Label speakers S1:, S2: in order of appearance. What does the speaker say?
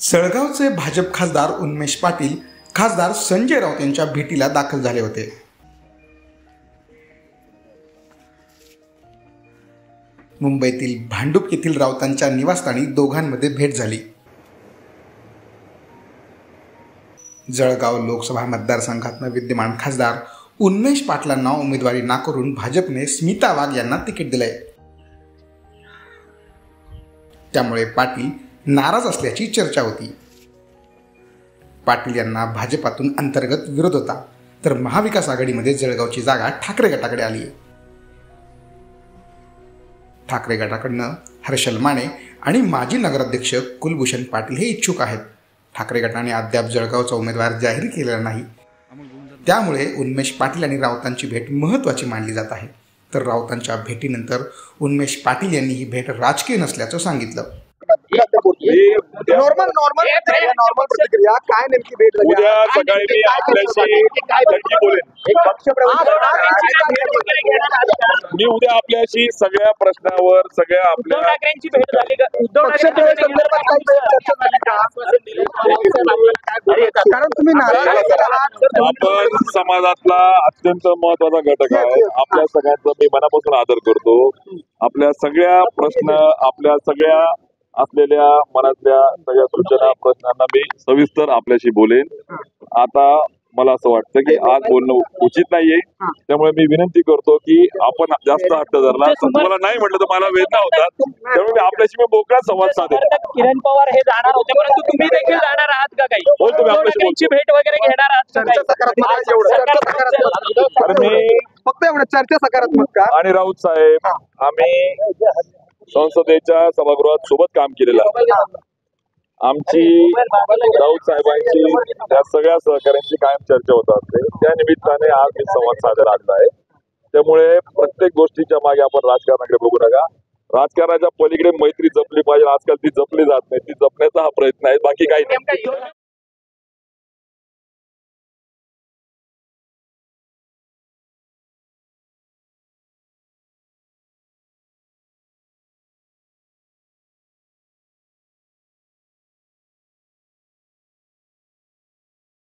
S1: सळगावचे भाजप खासदार उन्मेष पाटील खासदार संजय राऊत यांच्या भेटीला दाखल झाले होते. मुंबईतील भांडूप येथील राऊतांच्या निवासस्थानी दोघांमध्ये भेट झाली. जळगाव लोकसभा मतदारसंघातनं विद्यमान खासदार उन्मेष पाटलांना उमेदवारी नाकारून भाजपने स्मिता वाघ यांना तिकीट दिलंय. त्यामुळे पाटील नाराज असल्याची चर्चा होती. पाटील यांना भाजपातून अंतर्गत विरोध होता. तर महाविकास आघाडीमध्ये जळगावची जागा ठाकरे गटाकडे आली. आहे ठाकरे गटाकडनं हर्षल माने आणि माजी नगराध्यक्ष कुलभूषण पाटील हे इच्छुक आहेत. ठाकरे गटाने अद्याप जळगावचा उमेदवार जाहीर केलेला नाही. त्यामुळे उन्मेष पाटील आणि राऊतांची भेट महत्त्वाची मानली जात आहे. तर राऊतांच्या भेटीनंतर उन्मेष पाटील यांनी ही भेट राजकीय नसल्याचं सांगितलं.
S2: नॉर्मल नॉर्मल नॉर्मल प्रतिक्रिया काय नेमकी भेट
S3: उद्या? सकाळी मी आपल्याशी बोलेन. मी उद्या आपल्याशी सगळ्या प्रश्नावर सगळ्या आपल्या
S4: ठाकरेंची भेट झाली का? उद्धव
S2: पक्षप्रवेश संदर्भात काही चर्चा झाली का? कारण तुम्ही
S3: आपण समाजातला अत्यंत महत्त्वाचा घटक आहे. आपल्या सगळ्यांचा मी मनापासून आदर करतो. आपल्या सगळ्या प्रश्न आपल्या सगळ्या असलेल्या मनातल्या सगळ्या सूचना प्रश्नांना मी सविस्तर आपल्याशी बोलेन. आता मला असं वाटतं की आज बोलणं उचित नाहीये. त्यामुळे मी विनंती करतो की आपण जास्त हट्ट धरला. तुम्हाला नाही म्हटलं तर मला वेदना होतात. त्यामुळे मी आपल्याशी मी मोकळा संवाद
S4: समर्थक किरण पवार हे जाणार होते परंतु तुम्ही देखील जाणार आहात का काही?
S3: हो, तुम्ही आपल्याशी
S4: भेट वगैरे घेणार आहात
S3: मी
S2: फक्त एवढं चर्चा सकारात्मक का?
S3: आणि राऊत साहेब आम्ही संसदेच्या सभागृहात सोबत काम केलेलं आहे. आमची राऊत साहेबांची त्या सगळ्या सहकाऱ्यांची कायम चर्चा होत असते. त्या निमित्ताने आज मी संवाद साधायला आणला आहे. त्यामुळे प्रत्येक गोष्टीच्या मागे आपण राजकारणाकडे बघू नका. राजकारणाच्या पलीकडे मैत्री जपली पाहिजे. आजकाल ती जपली जात नाही. ती जपण्याचा हा प्रयत्न आहे. बाकी काही नाही.